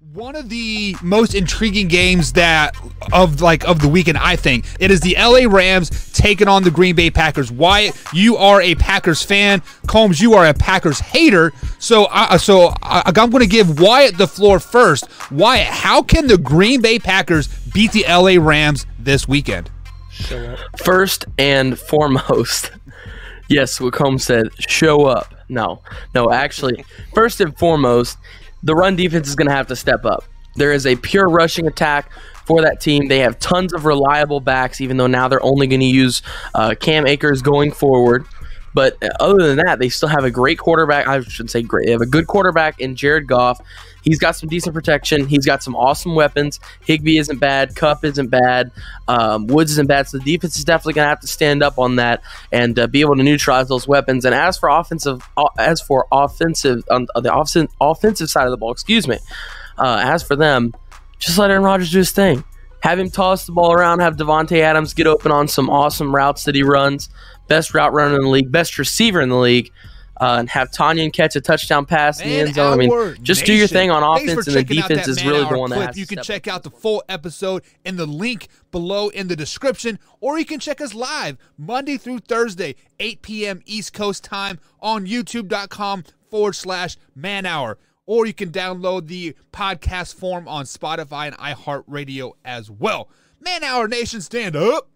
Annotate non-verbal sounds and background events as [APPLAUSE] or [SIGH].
one of the most intriguing games that of like of the weekend i think. It is the la rams taking on the green bay packers. Wyatt you are a packers fan. Combs you are a packers hater. So uh, so I, i'm going to give wyatt the floor first. Wyatt how can the green bay packers beat the la rams this weekend? First and foremost, [LAUGHS] yes, what Combs said, show up. No, no, actually, first and foremost, the run defense is going to have to step up. There is a pure rushing attack for that team. They have tons of reliable backs, even though now they're only going to use uh, Cam Akers going forward. But other than that, they still have a great quarterback. I shouldn't say great. They have a good quarterback in Jared Goff. He's got some decent protection. He's got some awesome weapons. Higbee isn't bad. Kupp isn't bad. Um, Woods isn't bad. So the defense is definitely going to have to stand up on that and uh, be able to neutralize those weapons. And as for offensive, uh, as for offensive on the offensive offensive side of the ball, excuse me. Uh, as for them, just let Aaron Rodgers do his thing. Have him toss the ball around. Have Davante Adams get open on some awesome routes that he runs. Best route runner in the league. Best receiver in the league uh, and have Tonyan catch a touchdown pass in the end zone. I mean, just nation. do your thing on offense, and the defense is really the one that has You can check out the full episode in the link below in the description, or you can check us live Monday through Thursday, 8 p.m. East Coast time on youtube.com forward slash man hour. Or you can download the podcast form on Spotify and iHeartRadio as well. Man Hour Nation, stand up.